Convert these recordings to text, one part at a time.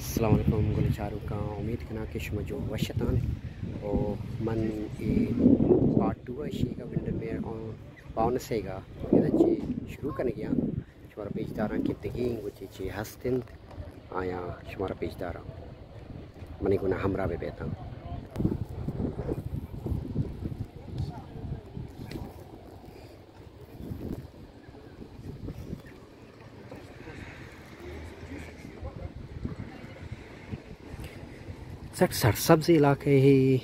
असलकुम शाहरुख का उम्मीद करना कि शुमा वशतान और मन ये पार्ट टू का विंडर में पावन सेगा चे शुरू करने गया। शुमारा पेजदारा की वो चे हस्तिन। आया शुमारा पेजदारा। मनी गुना हमरा बे बेता सर सरसब्ज इलाके है,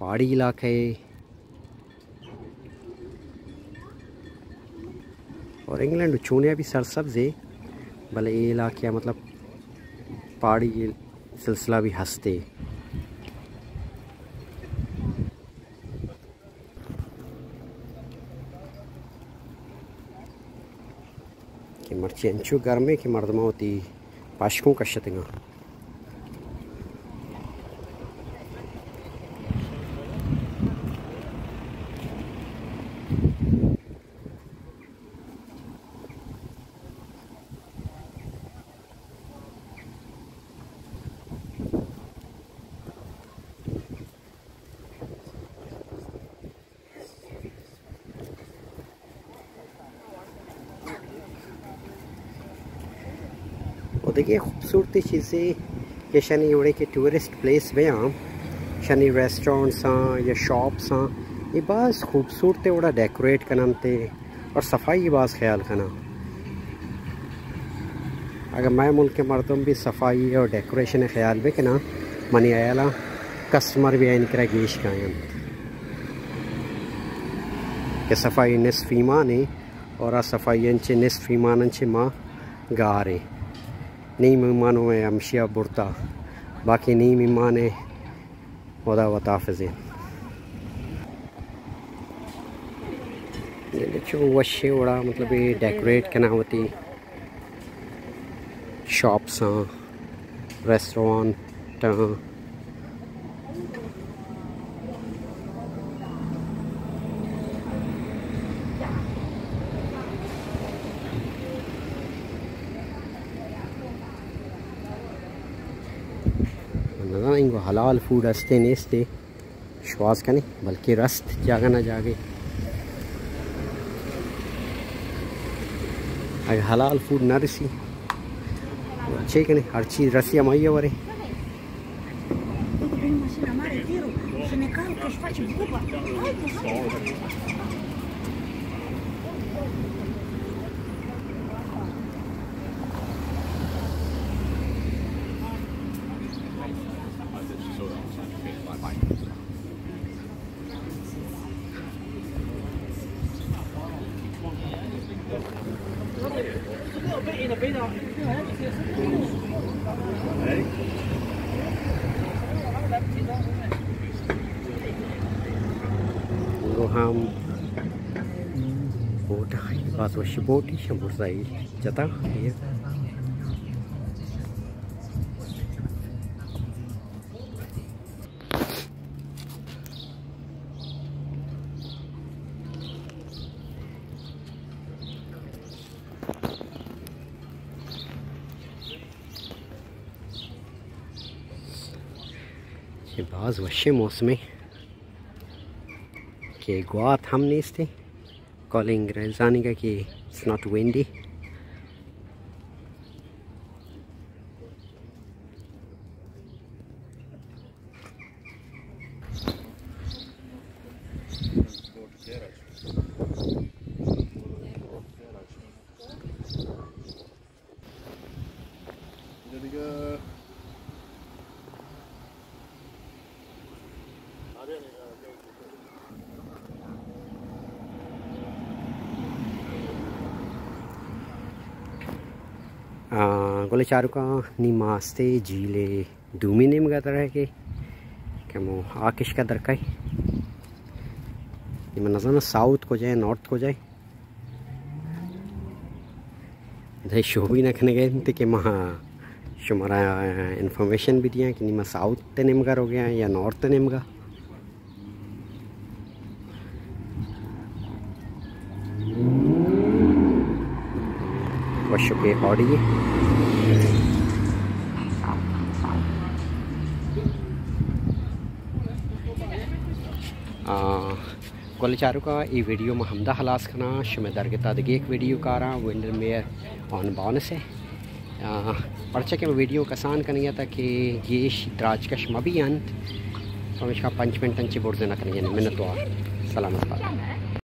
पहाड़ी इलाके है। और इंग्लैंड चूने भी सरसब्ज है भले ये इलाके मतलब पहाड़ी सिलसिला भी हँसते। मर्ची अंचू गर्मे की मर्दमा होती पाशकों का शतंगा देखिए, खूबसूरती चीज़ें कि शनि जोड़े के टूरिस्ट प्लेस में आम। शनि रेस्टोरेंट्स हाँ या शॉप्स हाँ। ये बस खूबसूरत बड़ा डेकोरेट करना ते और सफ़ाई बस ख्याल करना। अगर मैं मुल्क के मर्दम भी सफ़ाई और डेकोरेशन ख्याल भी करना, मनी आया कस्टमर भी आइन करा गेश कायम कि सफ़ाई निसफ ईमान है और आ सफ़ाई अंचे निसफ ईमान अंचे माँ गार नहीं मेहमानों में अमशिया बुरता बाकी नई मेहमान है वदा वताफ़ देखो वशे वड़ा मतलब ये डेकोरेट करना होती शॉप्स रेस्टोरेंट ना इनको हलाल फ़ूड हँसते नेस्ते श्वास का नहीं बल्कि रस्त जागा ना जागे। अगर हलाल फ़ूड ना रसी अच्छे कि नहीं हर चीज़ रसी हमारी वरे। Roham Boda Was Shiboti Shamurzai Jata here ये बाज़ वशे मौसम के गुआत नहीं थे कॉलिंग रजानी का कि इट्स नॉट विंडी गोले चारू का निमास्ते झीले दूमी निम का तरह के क्या मो आकिश का दरकाई निम नज़र साउथ को जाए, नॉर्थ को जाए। इधर शो भी नखने गए थे कि महा शुमारा इन्फॉर्मेशन भी दिया कि निमा साउथ ते निमगर हो गया या नॉर्थ ते निमगा പശുക്ക് ഓടിയേ कोलचारों का ये वीडियो में हमदा हलास खना शमे दरगता दगे एक वीडियो कारा, विंडर मेयर ऑन बाउनस है पर्चा के वीडियो कसान कन गया था कि ये दराज कश मबी अंत। तो इसका पंच मिनट अंचे बोर्ड देना करेंगे मिनट तो और सलामत बात।